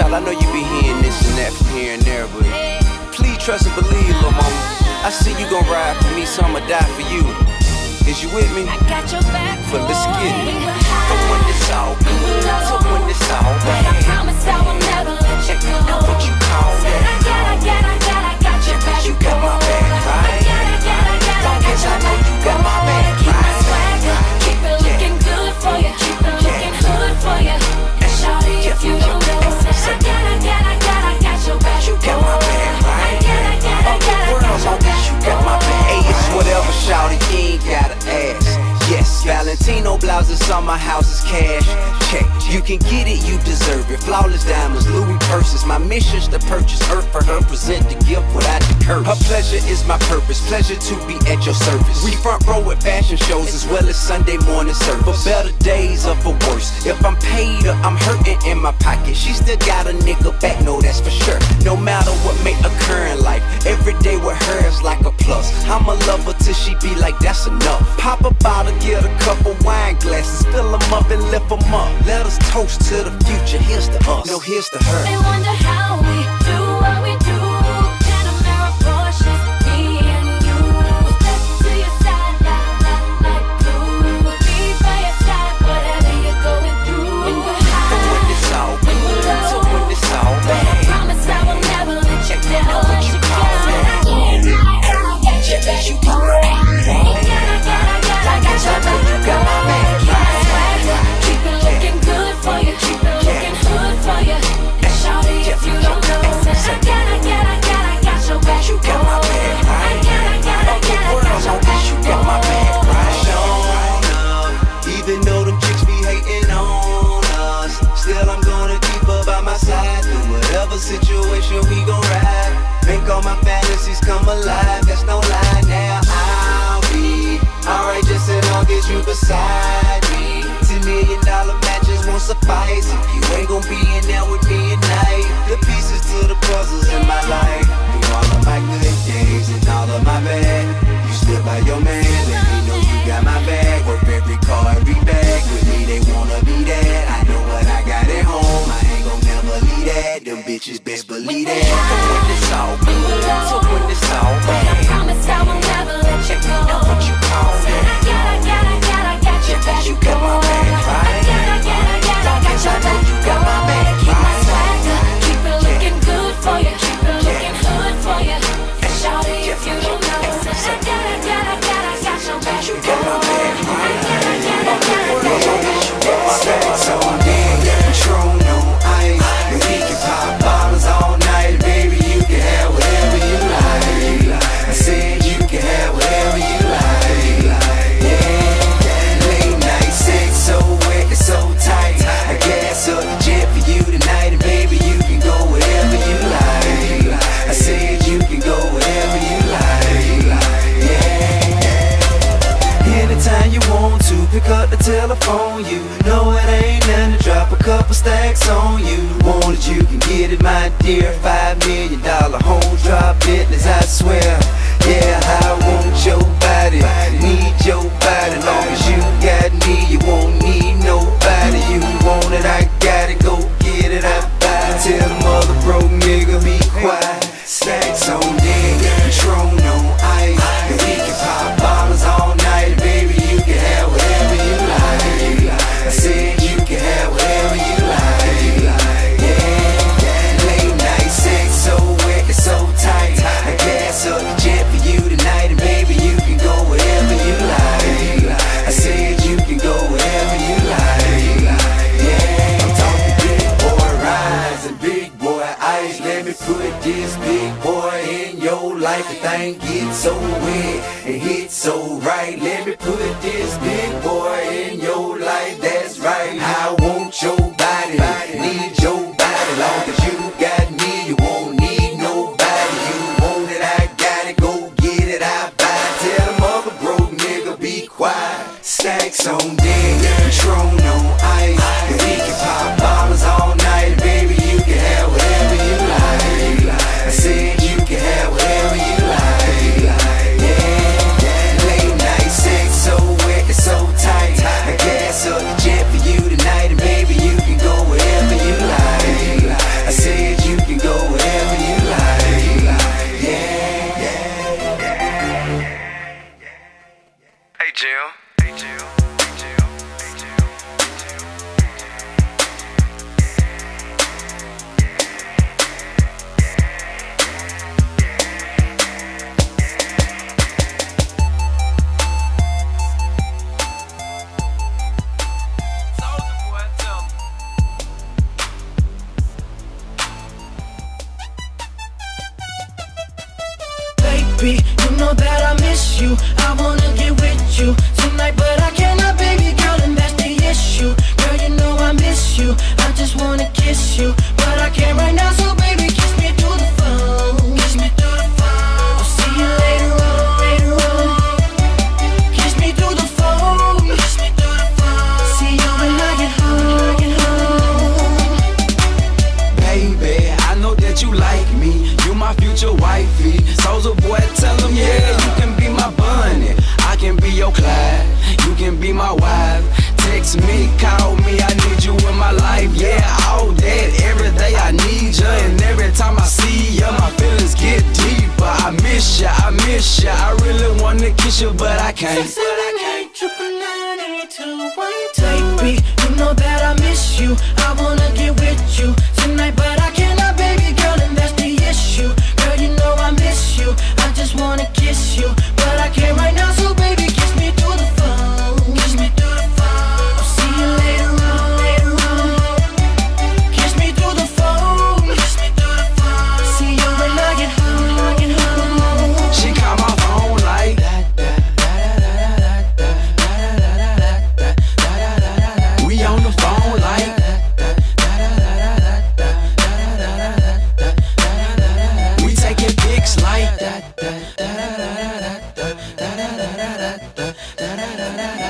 Child, I know you be hearing this and that from here and there, but please trust and believe, little mama. I see you gon' ride for me, so I'ma die for you. Is you with me? I got your back. But let's get it. For when it's all good, to when it's all bad. But I promise I will never Valentino blouses on my house is cash. Check, you can get it, you deserve it. Flawless diamonds, Louis purses. My mission's to purchase earth for her, present the gift without the curse. Her pleasure is my purpose, pleasure to be at your service. We front row at fashion shows as well as Sunday morning service. For better days or for worse, if I'm paid or I'm hurting in my pocket, she still got a nigga back, no, that's for sure. No matter what may occur in life, every day with her is like a plus. I'm a lover till she be like, that's enough. Pop a bottle, get a couple wine glasses, fill them up and lift them up. Let us toast to the future, here's to us. No, here's to her. They wonder how we nice.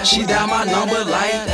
She down my number like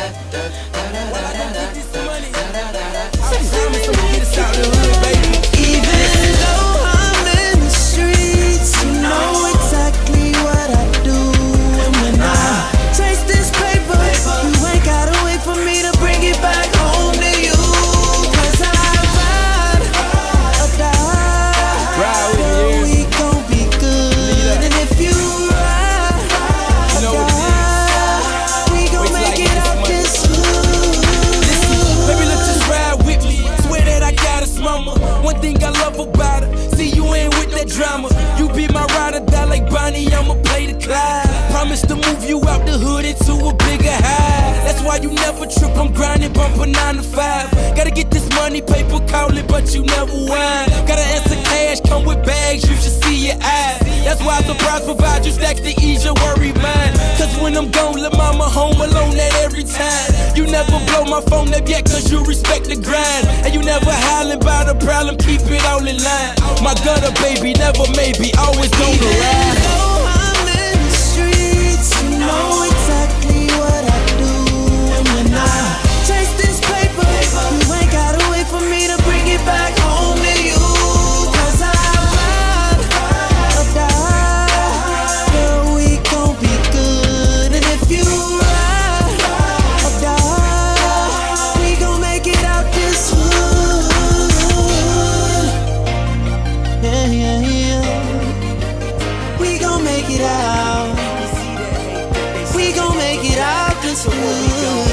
I'm grinding, bumping nine to five. Gotta get this money, paper calling, but you never whine. Gotta answer cash, come with bags, you should see your eyes. That's why the prize provides. you stacks to ease your worry mind. Cause when I'm gone, let mama home alone at every time. You never blow my phone up yet, cause you respect the grind. And you never howling about a problem, keep it all in line. My gutter, baby, never maybe, always don't arrive. Know exactly what I do when I into what we do.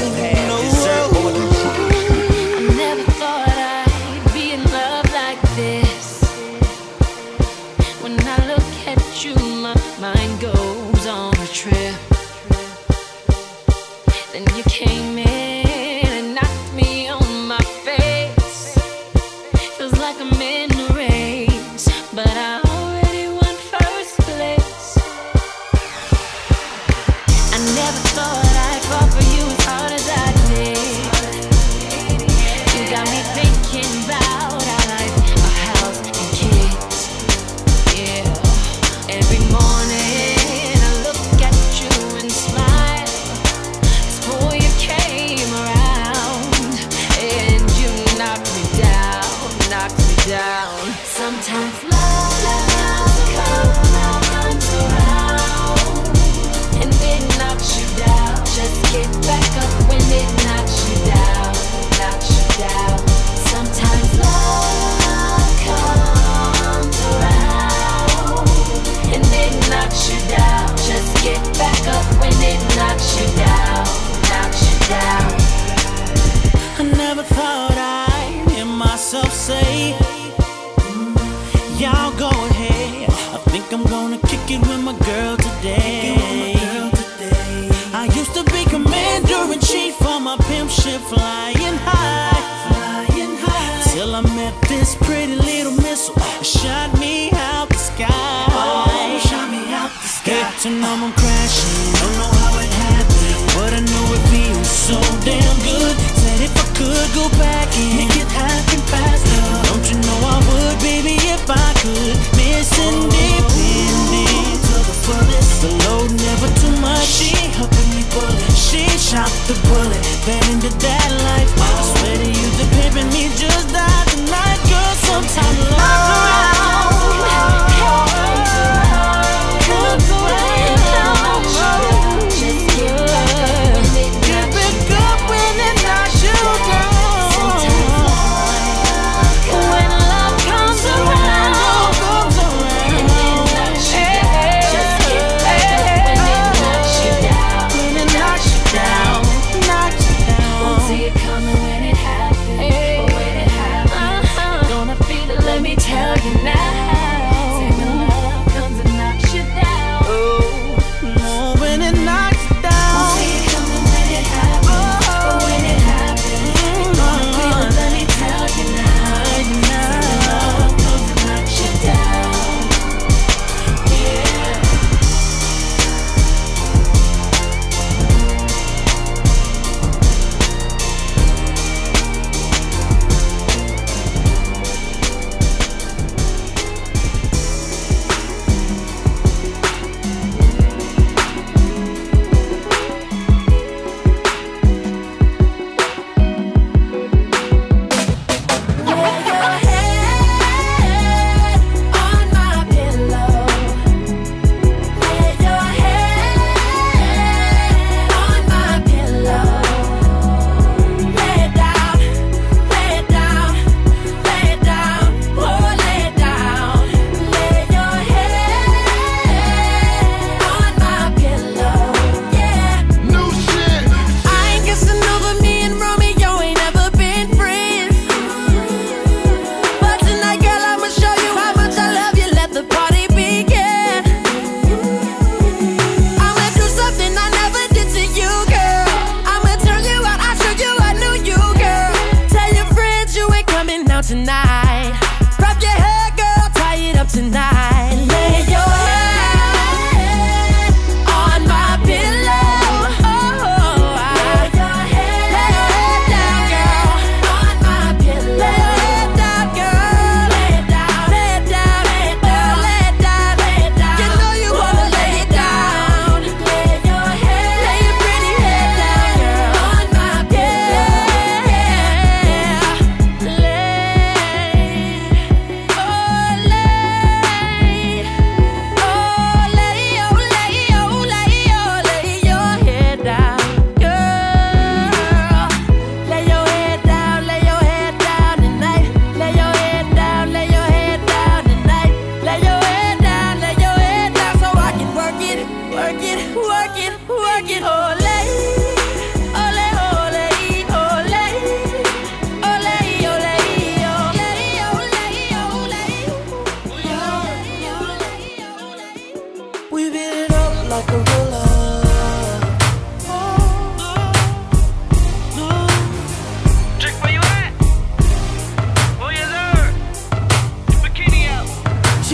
Love. spaceship flying high, flying high. Till I met this pretty little missile, shot me out the sky. Oh, shot me out the sky. Hit to know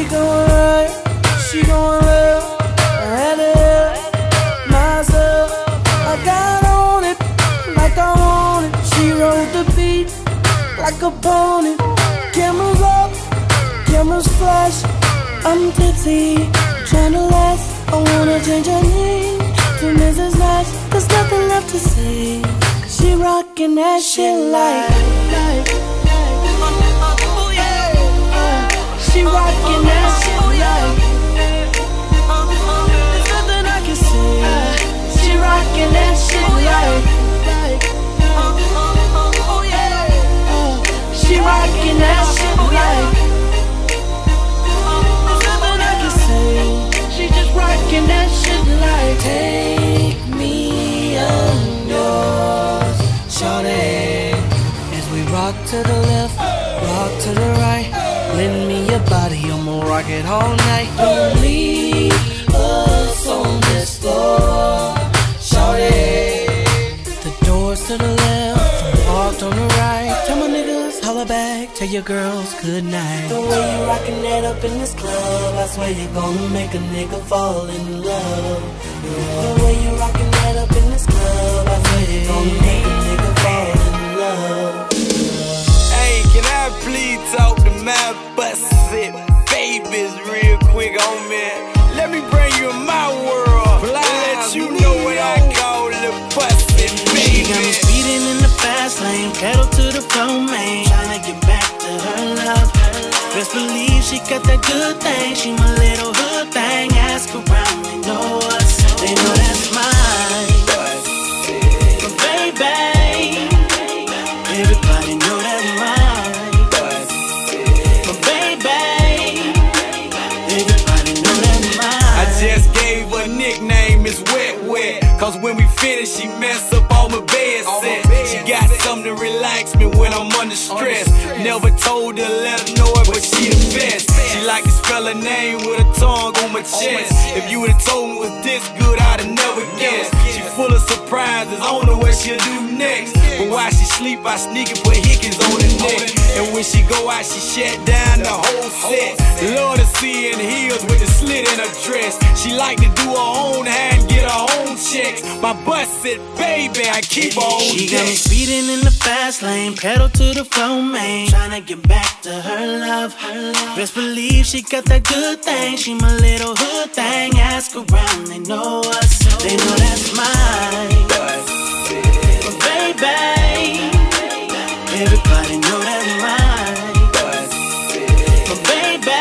She going right, she going left, and it myself. I got on it like I want it. She rode the beat like a pony. Cameras up, cameras flash. I'm tipsy, trying to last. I wanna change her name to Mrs. Nash. There's nothing left to say. She rocking that shit like. she rockin' that shit like There's nothing I can say. She rockin' that shit like oh, She rockin' that shit like There's nothing I can She just rockin' that shit like Take me Shawty. As we rock to the left, rock to the right Lend me body, I'ma rock it all night. Don't leave us on this floor, shorty. The doors to the left, parked on the right. Tell my niggas, holla back, tell your girls good night. The way you rocking that up in this club, I swear you're gonna make a nigga fall in love. The way you rocking that up in this club, I swear you're gonna make a nigga fall in love. Hey, can I please talk to my busted babies real quick, oh, homie? Let me bring you in my world. Let you know what I call the busted She got me speeding in the fast lane, pedal to the floor, man. Tryna get back to her love. Best believe she got that good thing. She my little hood thing. Ask around, stress. Never told her, let her know it, but she the best. She like to spell her name with a tongue on my chest. If you would've told me it was this good, I'd have never I don't know what she'll do next. But while she sleep, I sneak and put hickens on her neck. And when she go out, she shut down the whole set. Love to see in heels with the slit in her dress. She like to do her own hair and get her own checks. My butt said, baby, I keep her on She got me speeding in the fast lane, pedal to the floor, man. Tryna get back to her love. Best believe she got that good thing. She my little hood thing. Ask around, they know us. They know that's mine. Baby, everybody know that's mine. But baby,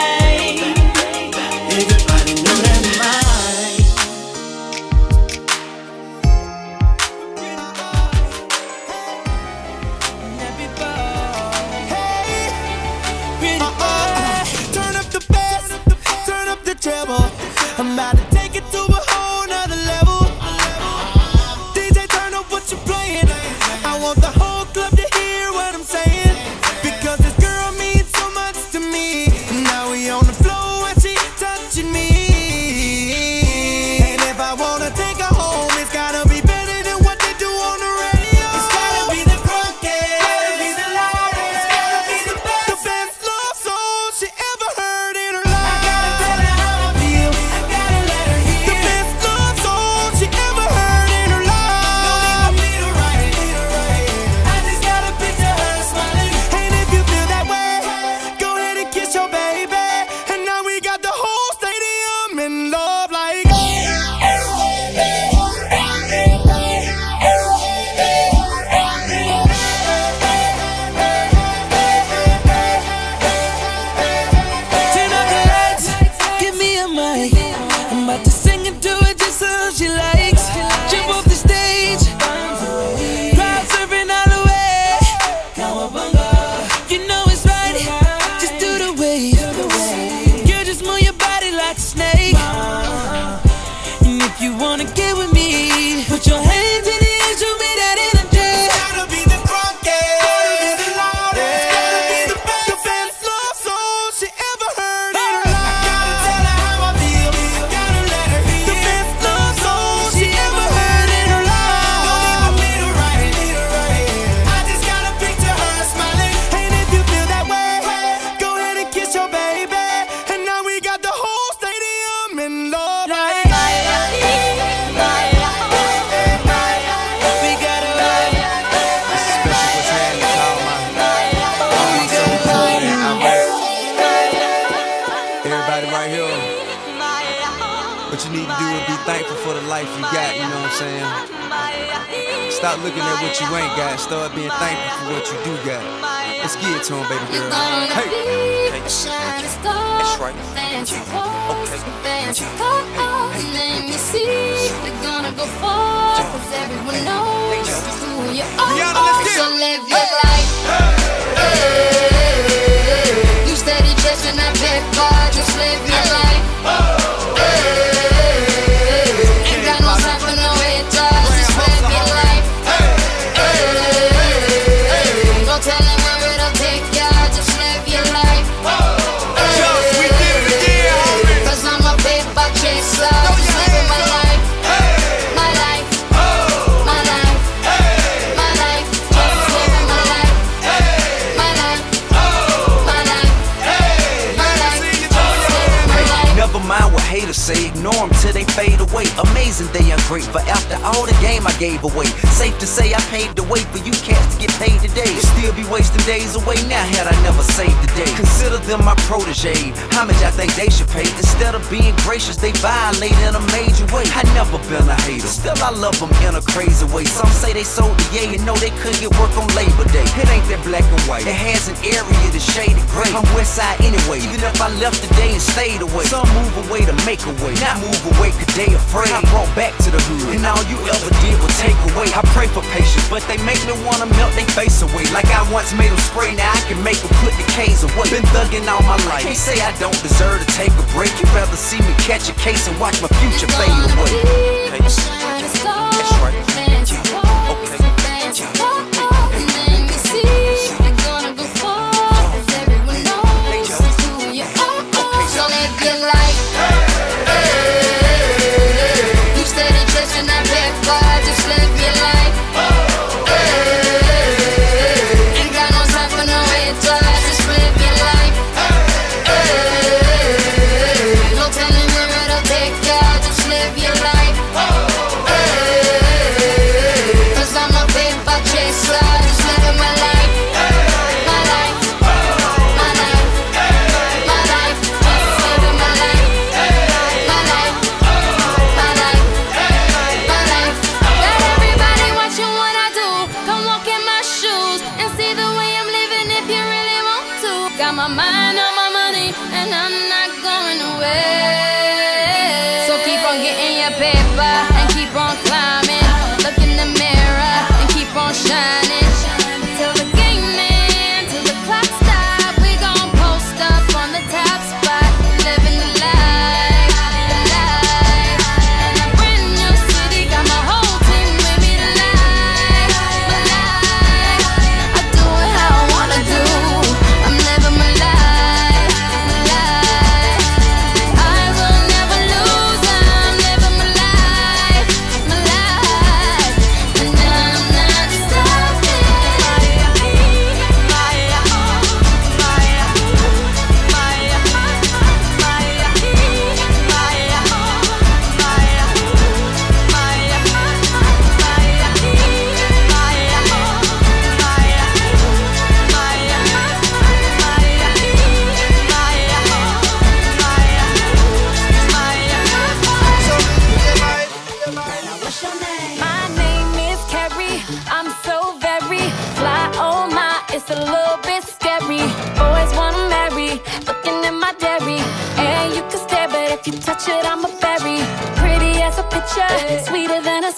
everybody know that's mine. Turn up the bass, turn up the treble. I'm about got, you know what I'm saying? Stop looking at what you ain't got, start being thankful for what you do got. Let's get it to him, baby girl. Hey! be a shining star. Fancy clothes, fancy cars. Let me see. We're gonna go far. Cause everyone knows who you are. Rihanna, let's get it. So live your life. Hey. You steady chasing that big bar. Just live your life. Know them till they fade away. Amazing they ungrateful after all the game I gave away. Safe to say I paved the way for you cats to get paid today. Still be wasting days away now had I never saved the day. Consider them my protege. How much I think they should pay? Instead of being gracious, they violate in a major way. I never been a hater. Still I love them in a crazy way. Some say they sold the yay and know they couldn't get work on Labor Day. It ain't that black and white. It has an area that's shaded gray. I'm west side anyway. Even if I left today and stayed away. Some move away to make a way. Not move away cause they afraid. I brought back to the hood. And all you ever did was take away. I pray for patience, but they make me wanna melt their face away. Like I once made them spray, now I can make them put the K's away. Been thugging all my life. Can't say I don't deserve to take a break. You'd rather see me catch a case and watch my future fade away. Okay.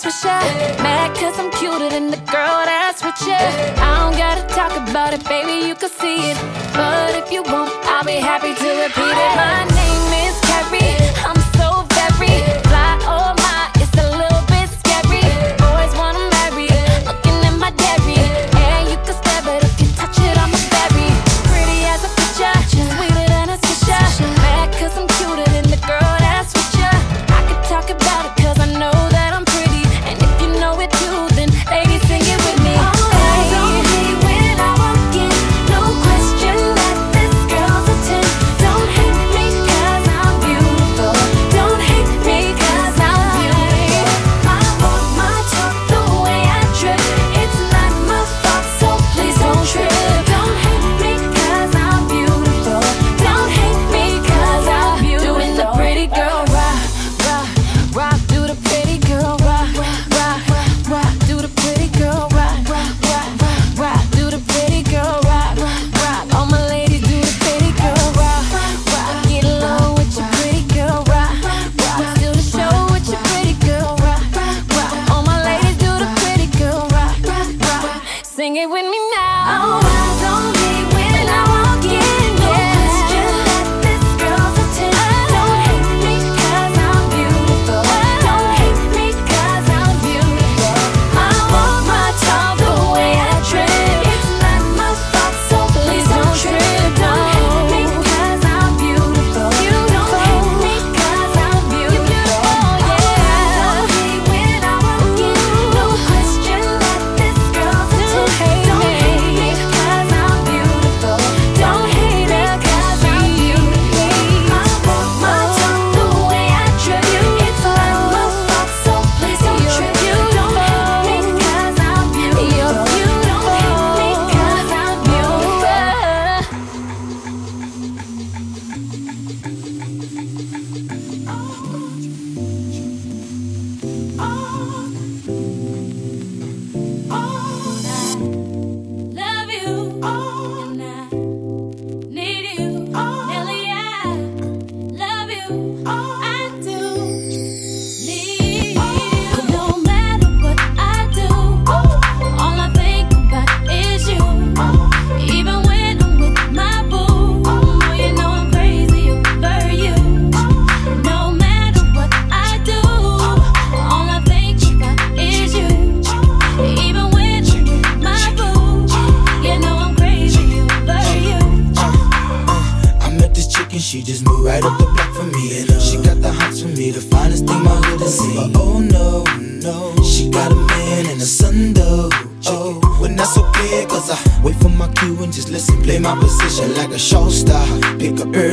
Sweeter than a. Mad cause I'm cuter than the girl that's with you. I don't gotta talk about it, baby, you can see it. But if you want, I'll be happy to repeat it. My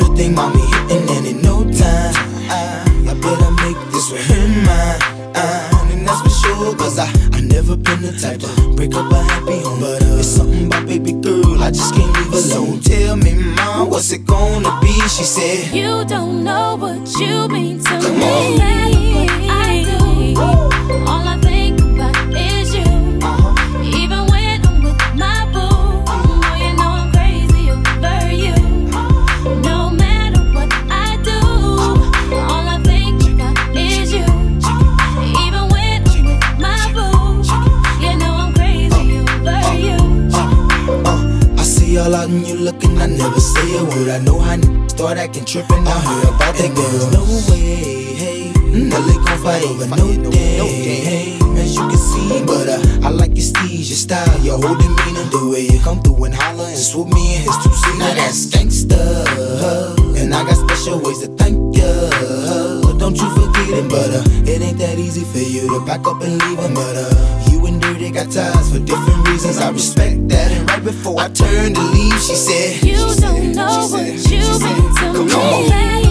Everything, mommy hitting, and in no time, I, I better make this with her mine. Uh, and that's for sure, cause I, I never been the type to break up a happy home. But uh, it's something about baby girl, I just can't leave alone. Tell me, mom, what's it gonna be? She said, You don't know what you mean to Come me. on. Looking, I never say a word. I know how n- start acting trippin', I heard about that girl. No way, hey, no they gon' fight over no day, hey, as you can see. But uh, I like your steez, your style, your whole demeanor, the way you come through and holler and swoop me in his two seat. Now that's gangsta, and I got special ways to thank ya. Don't you forget it, but uh, it ain't that easy for you to back up and leave. But got ties for different reasons. I respect that. And right before I turned to leave, she said, You don't know what you've mean to Come on. me.